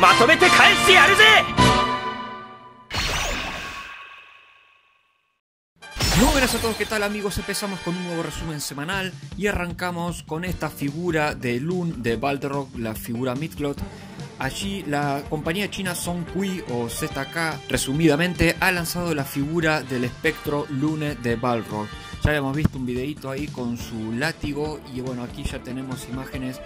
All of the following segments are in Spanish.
まとめて返してやるぜ Muy buenas a todos, ¿qué tal amigos? Empezamos con un nuevo resumen semanal y arrancamos con esta figura de Loon de Balderrock, la figura Midcloth. Allí la compañía china Songqi o ZK, resumidamente, ha lanzado la figura del espectro Lune de Balrog. Ya habíamos visto un videito ahí con su látigo y bueno, aquí ya tenemos imágenes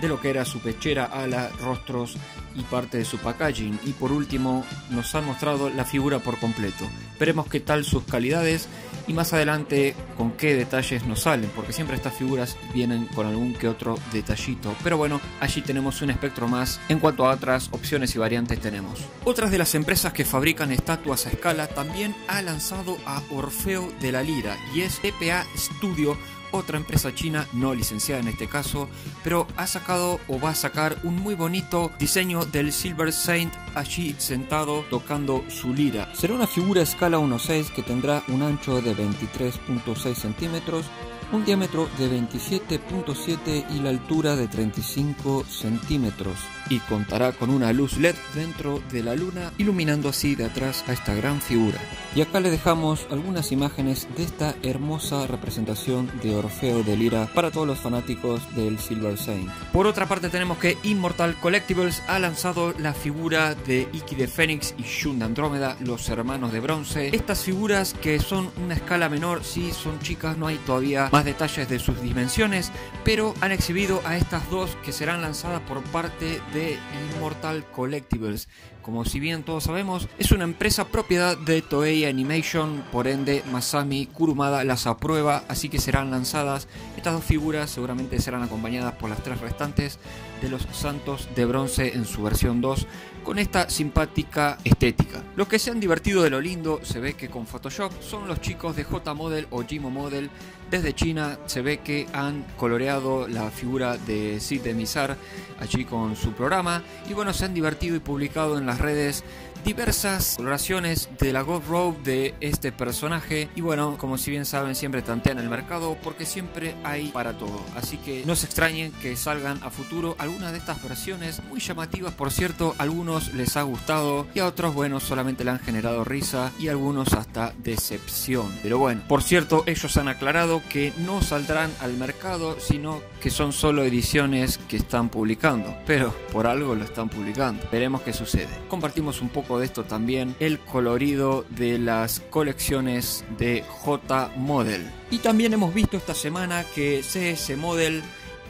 de lo que era su pechera, ala, rostros y parte de su packaging. Y por último nos han mostrado la figura por completo. Veremos qué tal sus calidades y más adelante con qué detalles nos salen, porque siempre estas figuras vienen con algún que otro detallito. Pero bueno, allí tenemos un espectro más en cuanto a otras opciones y variantes tenemos. Otras de las empresas que fabrican estatuas a escala también ha lanzado a Orfeo de la Lira y es EPA Studio otra empresa china, no licenciada en este caso, pero ha sacado o va a sacar un muy bonito diseño del Silver Saint allí sentado tocando su lira. Será una figura escala 1.6 que tendrá un ancho de 23.6 centímetros un diámetro de 27.7 y la altura de 35 centímetros y contará con una luz LED dentro de la luna iluminando así de atrás a esta gran figura. Y acá le dejamos algunas imágenes de esta hermosa representación de Orfeo de Lira para todos los fanáticos del Silver Saint. Por otra parte tenemos que Immortal Collectibles ha lanzado la figura de Iki de Fénix y Shun de Andrómeda, los hermanos de bronce. Estas figuras que son una escala menor, sí son chicas, no hay todavía más detalles de sus dimensiones, pero han exhibido a estas dos que serán lanzadas por parte de Immortal Collectibles. Como si bien todos sabemos, es una empresa propiedad de Toei Animation, por ende Masami Kurumada las aprueba, así que serán lanzadas. Estas dos figuras seguramente serán acompañadas por las tres restantes de los Santos de Bronce en su versión 2 con esta simpática estética. Los que se han divertido de lo lindo se ve que con Photoshop son los chicos de J Model o Jimo Model. Desde China se ve que han coloreado la figura de Sid de Mizar allí con su programa y bueno se han divertido y publicado en las redes diversas coloraciones de la God Robe de este personaje. Y bueno, como si bien saben siempre tantean el mercado porque siempre hay para todo, así que no se extrañen que salgan a futuro algunas de estas versiones muy llamativas. Por cierto, algunos les ha gustado y a otros bueno, solamente le han generado risa y algunos hasta decepción, pero bueno, por cierto, ellos han aclarado que no saldrán al mercado sino que son solo ediciones que están publicando, pero por algo lo están publicando, veremos qué sucede. Compartimos un poco de esto también el colorido de las colecciones de J Model. Y también hemos visto esta semana que CS Model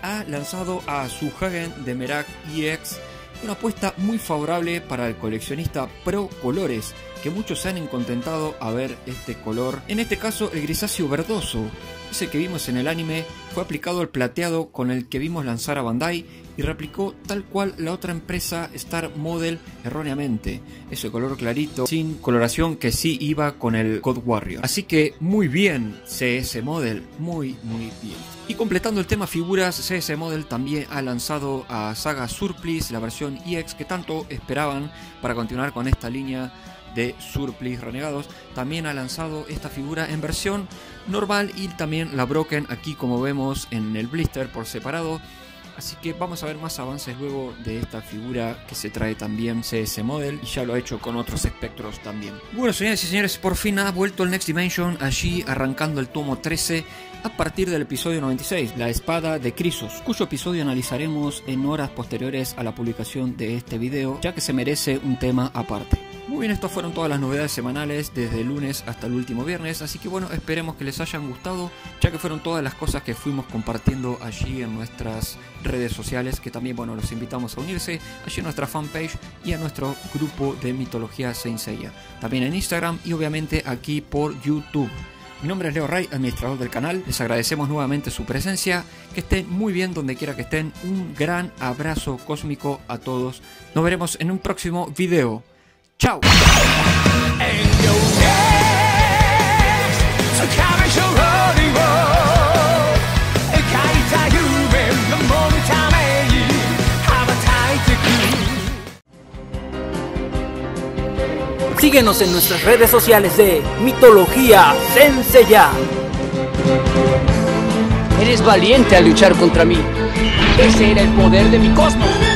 ha lanzado a su Hagen de Merak EX una apuesta muy favorable para el coleccionista pro colores que muchos se han incontentado a ver este color. En este caso el grisáceo verdoso, ese que vimos en el anime, fue aplicado al plateado con el que vimos lanzar a Bandai y replicó tal cual la otra empresa Star Model erróneamente. Ese color clarito, sin coloración que sí iba con el God Warrior. Así que muy bien CS Model, muy muy bien. Y completando el tema figuras, CS Model también ha lanzado a Saga Surplus, la versión EX que tanto esperaban para continuar con esta línea de Surplus Renegados. También ha lanzado esta figura en versión normal y también la Broken aquí como vemos en el blister por separado. Así que vamos a ver más avances luego de esta figura que se trae también CS Model y ya lo ha hecho con otros espectros también. Bueno, señores y señores, por fin ha vuelto el Next Dimension allí arrancando el tomo 13 a partir del episodio 96, La Espada de Crisos, cuyo episodio analizaremos en horas posteriores a la publicación de este video, ya que se merece un tema aparte. Muy bien, estas fueron todas las novedades semanales desde el lunes hasta el último viernes, así que bueno, esperemos que les hayan gustado, ya que fueron todas las cosas que fuimos compartiendo allí en nuestras redes sociales, que también bueno, los invitamos a unirse allí en nuestra fanpage y a nuestro grupo de mitología Saint. También en Instagram y obviamente aquí por YouTube. Mi nombre es Leo Ray, administrador del canal. Les agradecemos nuevamente su presencia. Que estén muy bien donde quiera que estén. Un gran abrazo cósmico a todos. Nos veremos en un próximo video. ¡Chao! Síguenos en nuestras redes sociales de Mitología Senseiya. Eres valiente al luchar contra mí. Ese era el poder de mi cosmos.